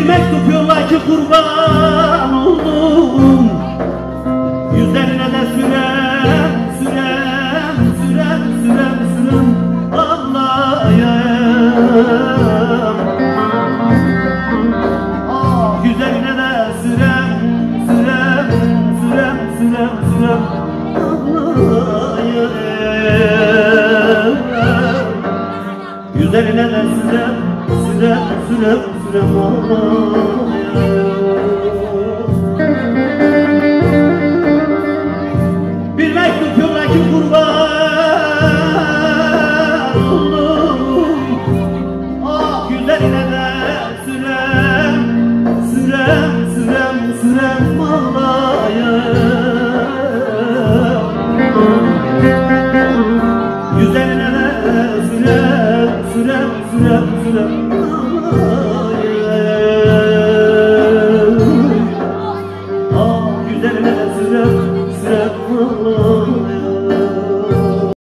mektup yolla ki kurban oldum. Yüzlerine de sürem, sürem, sürem, sürem, sürem Ağlayayım Ah yüzlerine de sürem, sürem, sürem, sürem, sürem Ağlayayım Yüzlerine de sürem, sürem, sürem, sürem Ah yüzlerine de sürem Sürem, sürem, sürem taraf saklamalı